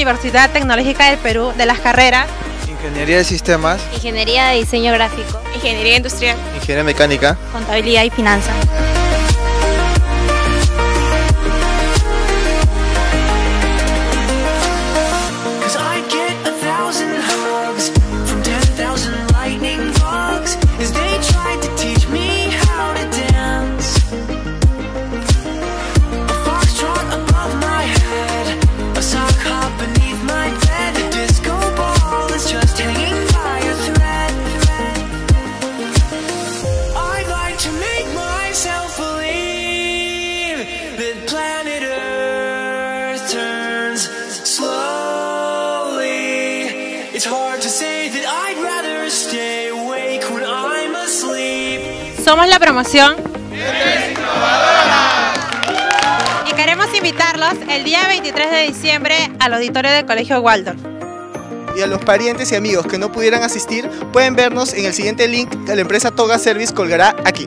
Universidad Tecnológica del Perú de las carreras. Ingeniería de Sistemas, Ingeniería de Diseño Gráfico, Ingeniería Industrial, Ingeniería Mecánica, Contabilidad y Finanzas. Somos la promoción. Y queremos invitarlos el día 23 de diciembre al auditorio del Colegio Waldorf. Y a los parientes y amigos que no pudieran asistir pueden vernos en el siguiente link que la empresa Toga Service colgará aquí.